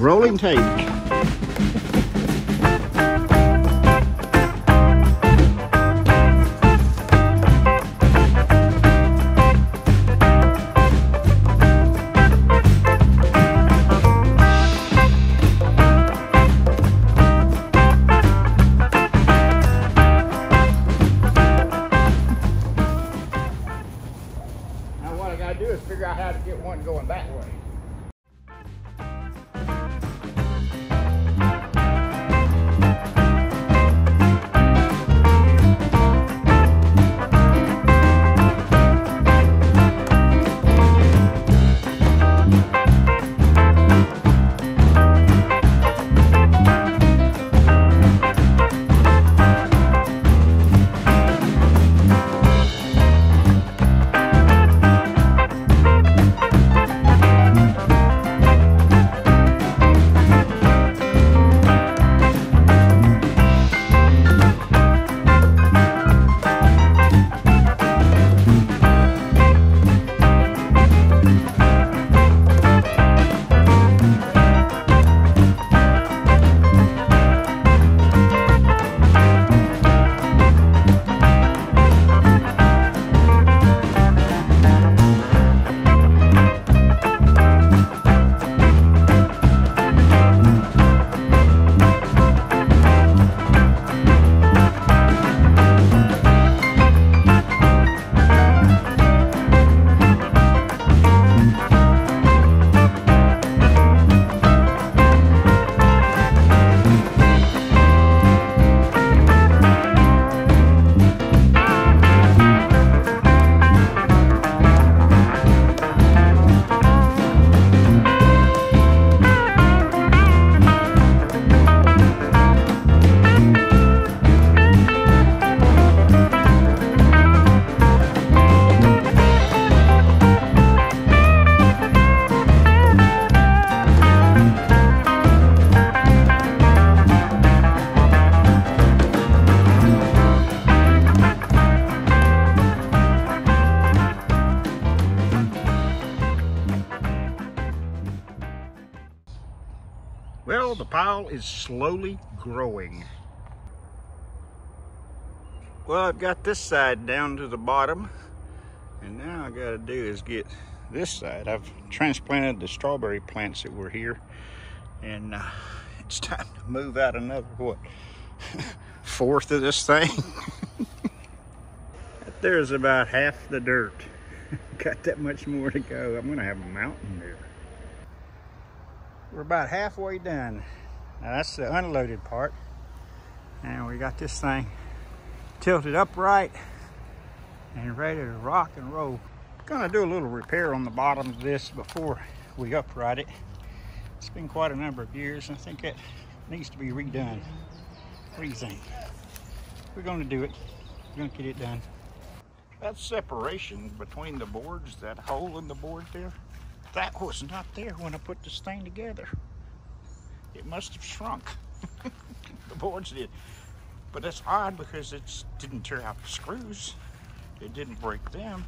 rolling tape. Now what I gotta do is figure out how to get one going that way. Well, the pile is slowly growing. Well, I've got this side down to the bottom, and now I gotta do is get this side. I've transplanted the strawberry plants that were here, and uh, it's time to move out another, what, fourth of this thing? There's about half the dirt. got that much more to go. I'm gonna have a mountain there. We're about halfway done. Now that's the unloaded part. And we got this thing tilted upright and ready to rock and roll. Gonna do a little repair on the bottom of this before we upright it. It's been quite a number of years. I think it needs to be redone. What do you think? We're gonna do it. We're gonna get it done. That separation between the boards, that hole in the board there, that was not there when I put this thing together. It must have shrunk. the boards did. But that's odd because it didn't tear out the screws. It didn't break them.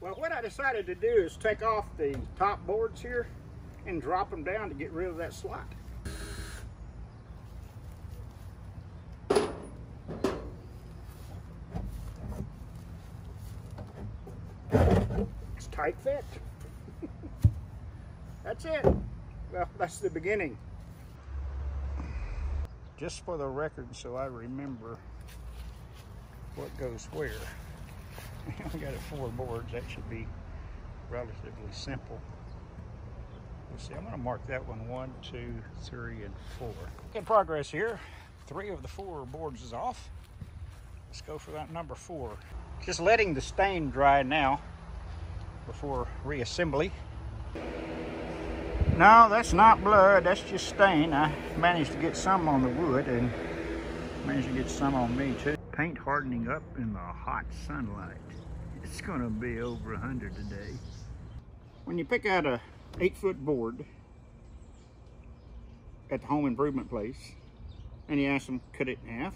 Well, what I decided to do is take off the top boards here and drop them down to get rid of that slot. It's tight fit. That's it. Well, that's the beginning. Just for the record, so I remember what goes where. we got it four boards. That should be relatively simple. Let's see, I'm gonna mark that one one, two, three, and four. In progress here. Three of the four boards is off. Let's go for that number four. Just letting the stain dry now before reassembly. No, that's not blood, that's just stain. I managed to get some on the wood and managed to get some on me too. Paint hardening up in the hot sunlight. It's gonna be over 100 today. When you pick out a eight foot board at the home improvement place and you ask them cut it in half,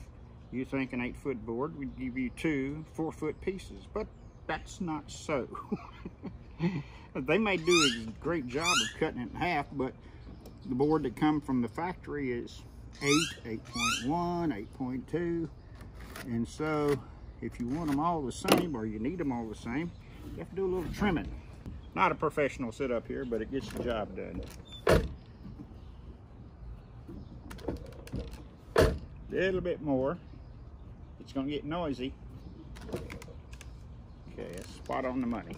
you think an eight foot board would give you two four foot pieces, but that's not so. they may do a great job of cutting it in half, but the board that come from the factory is 8, 8.1, 8.2. And so if you want them all the same or you need them all the same, you have to do a little trimming. Not a professional setup here, but it gets the job done. A little bit more. It's gonna get noisy. Okay, spot on the money.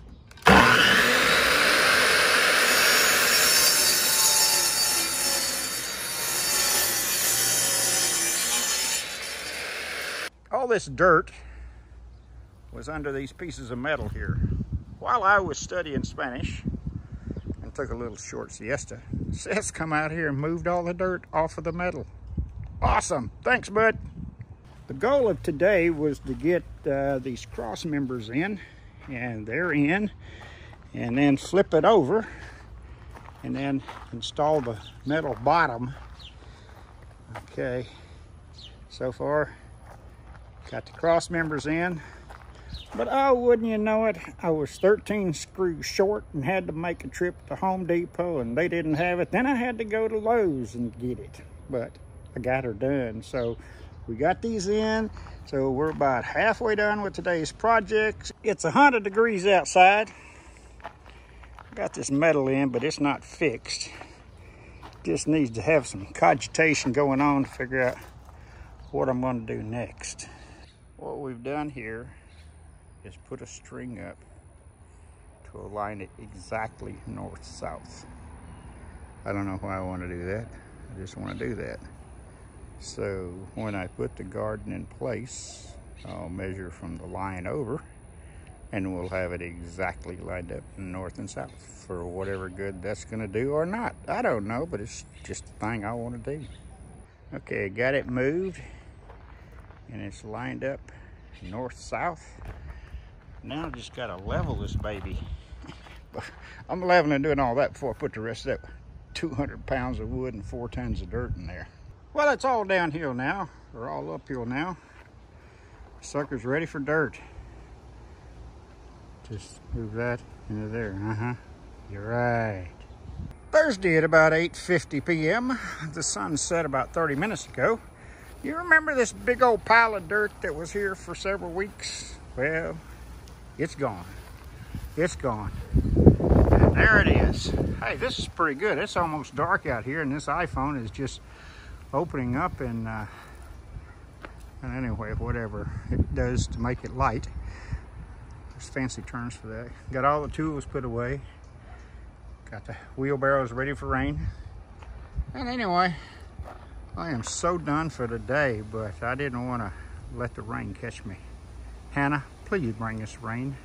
All this dirt was under these pieces of metal here. While I was studying Spanish and took a little short siesta, Seth come out here and moved all the dirt off of the metal. Awesome. Thanks, bud. The goal of today was to get uh, these cross members in, and they're in, and then flip it over, and then install the metal bottom. Okay, so far, got the cross members in, but oh, wouldn't you know it, I was 13 screws short and had to make a trip to Home Depot, and they didn't have it. Then I had to go to Lowe's and get it, but I got her done. So we got these in. So we're about halfway done with today's project. It's 100 degrees outside. Got this metal in, but it's not fixed. Just needs to have some cogitation going on to figure out what I'm gonna do next. What we've done here is put a string up to align it exactly north-south. I don't know why I want to do that. I just want to do that. So when I put the garden in place, I'll measure from the line over and we'll have it exactly lined up north and south for whatever good that's gonna do or not. I don't know, but it's just the thing I wanna do. Okay, got it moved and it's lined up north-south. Now I just gotta level this baby. I'm leveling and doing all that before I put the rest of that 200 pounds of wood and four tons of dirt in there. Well, it's all downhill now, or all uphill now. Sucker's ready for dirt. Just move that into there, uh-huh. You're right. Thursday at about 8.50 p.m. The sun set about 30 minutes ago. You remember this big old pile of dirt that was here for several weeks? Well, it's gone. It's gone. And there it is. Hey, this is pretty good. It's almost dark out here, and this iPhone is just opening up and, uh, and anyway, whatever it does to make it light. There's fancy terms for that. Got all the tools put away. Got the wheelbarrows ready for rain. And anyway, I am so done for today, but I didn't want to let the rain catch me. Hannah, please bring us rain.